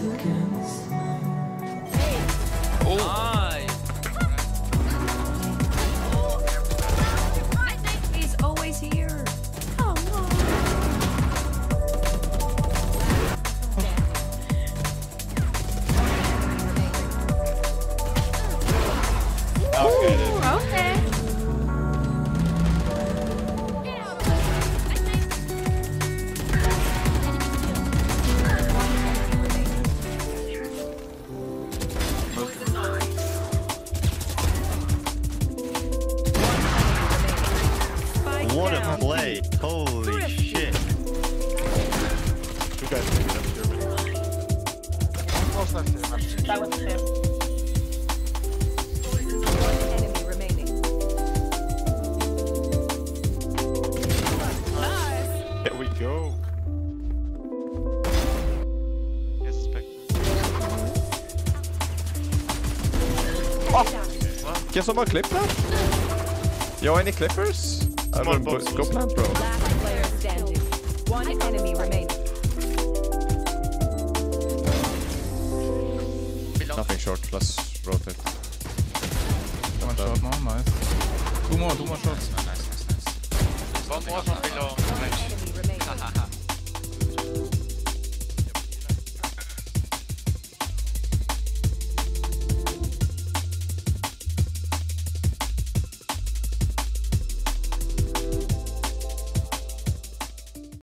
He's Spike What a play. Holy shit. You guys can get up here. Close left here. left. That was him. Enemy remaining. There we go. Yes, spec. Oh. Can someone clip that? Yo, any clippers? I Small don't box, go plant, bro. Last player standing. One enemy remaining. Nothing short. Let's rotate. One shot now, nice. Two more, two more shots. One more from below. Range.